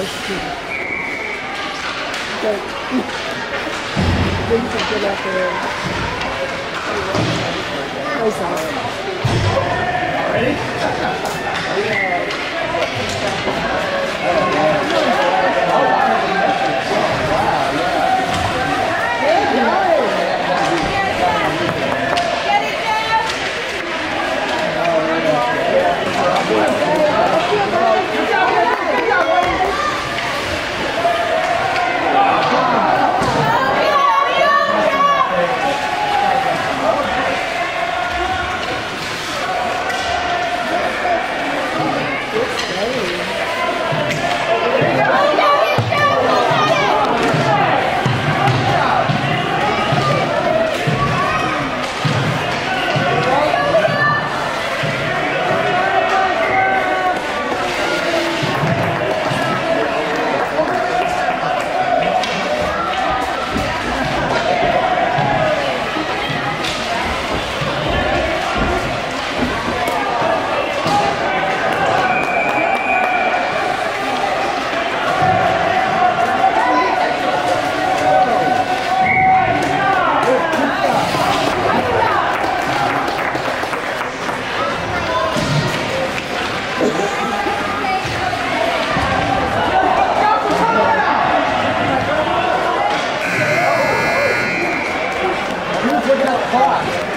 Like, things that get out there. Nice out. So it Hot.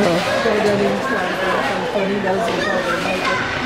我想和你穿过格林威治和时间飞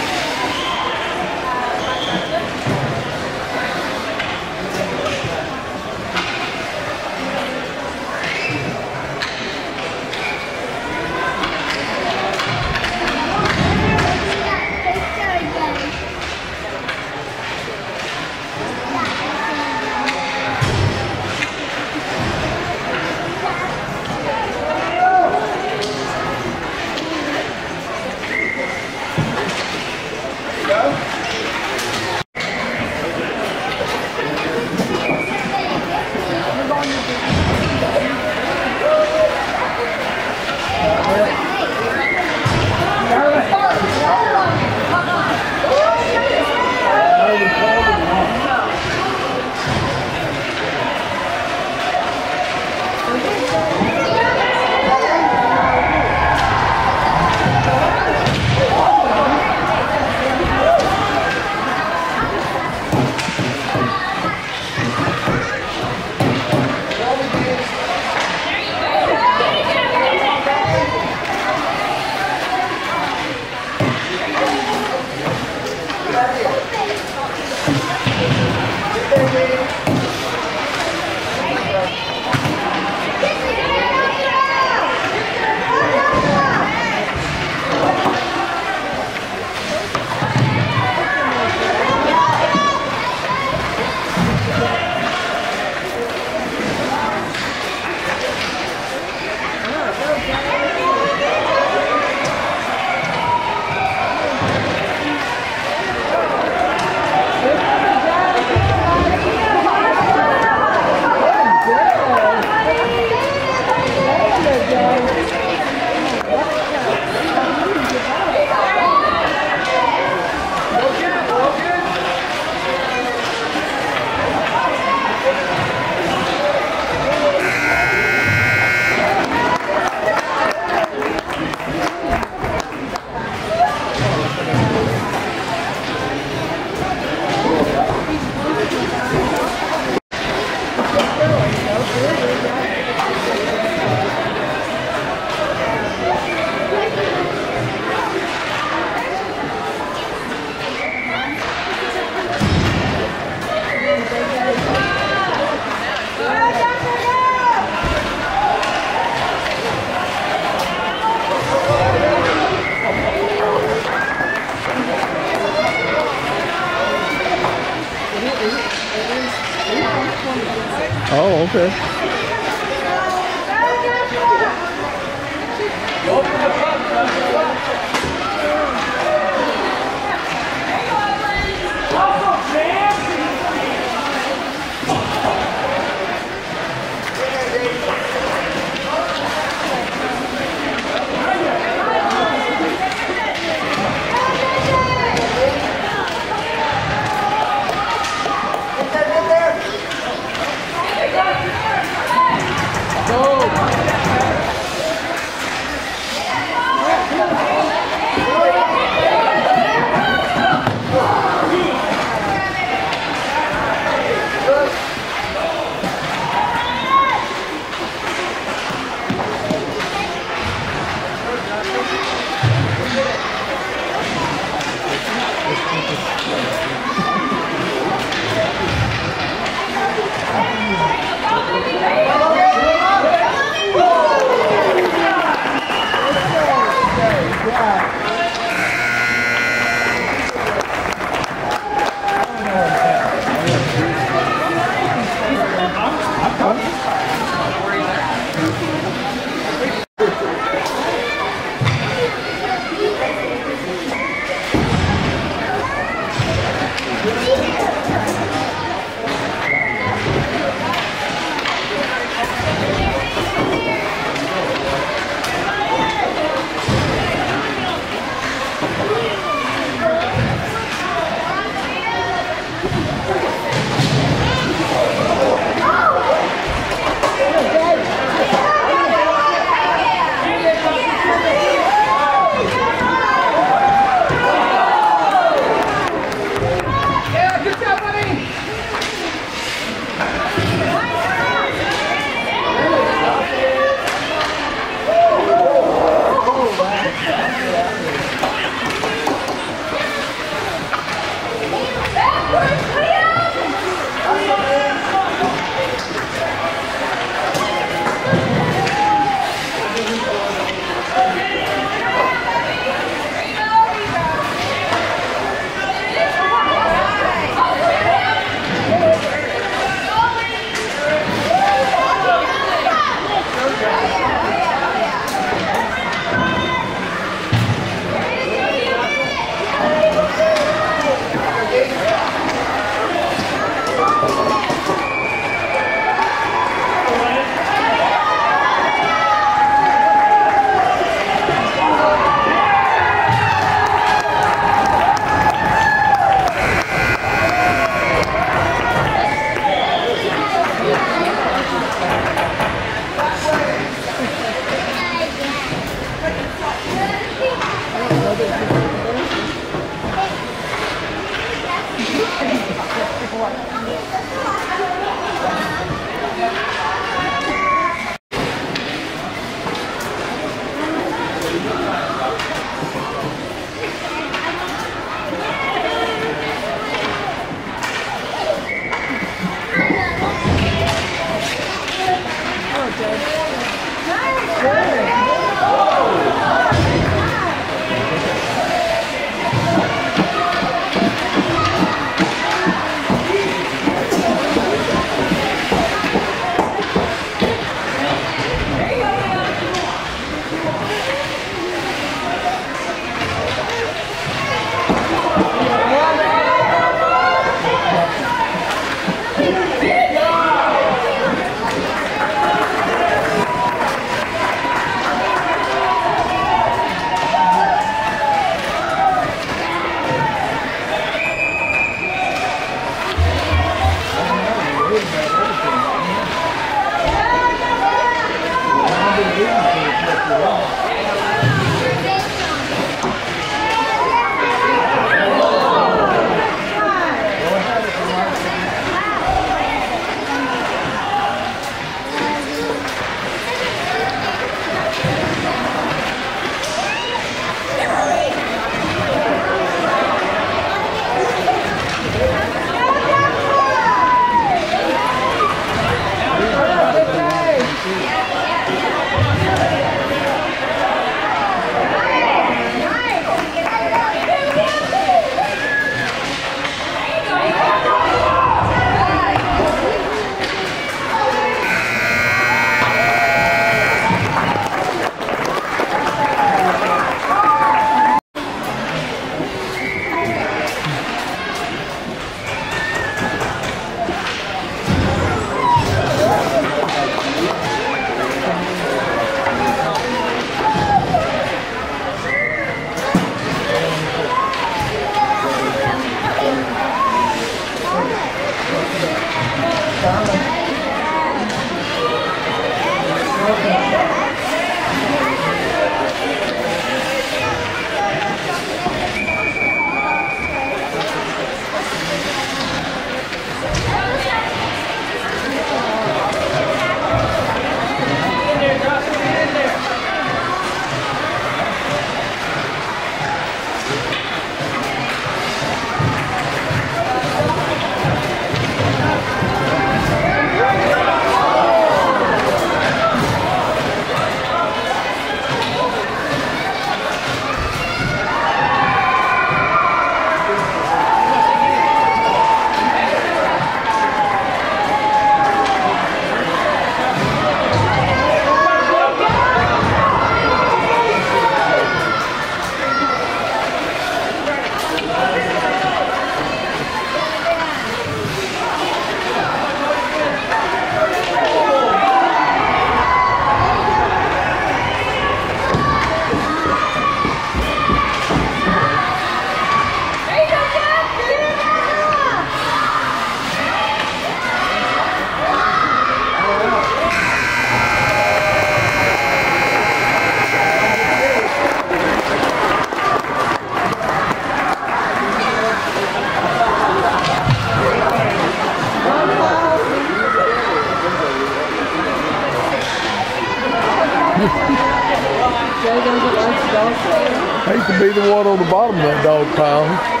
Hate to be the one on the bottom of that dog pile.